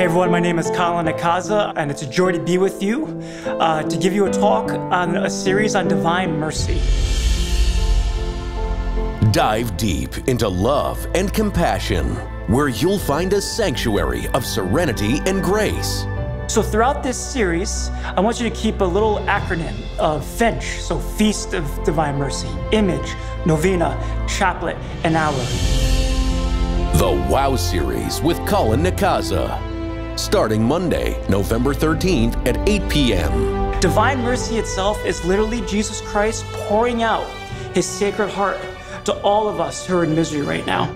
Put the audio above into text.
Hey everyone, my name is Colin Nykaza, and it's a joy to be with you uh, to give you a talk on a series on divine mercy. Dive deep into love and compassion, where you'll find a sanctuary of serenity and grace. So, throughout this series, I want you to keep a little acronym of FINCH, so Feast of Divine Mercy, Image, Novena, Chaplet, and Hour. The Wow Series with Colin Nykaza. Starting Monday, November 13th at 8 p.m. Divine mercy itself is literally Jesus Christ pouring out his sacred heart to all of us who are in misery right now.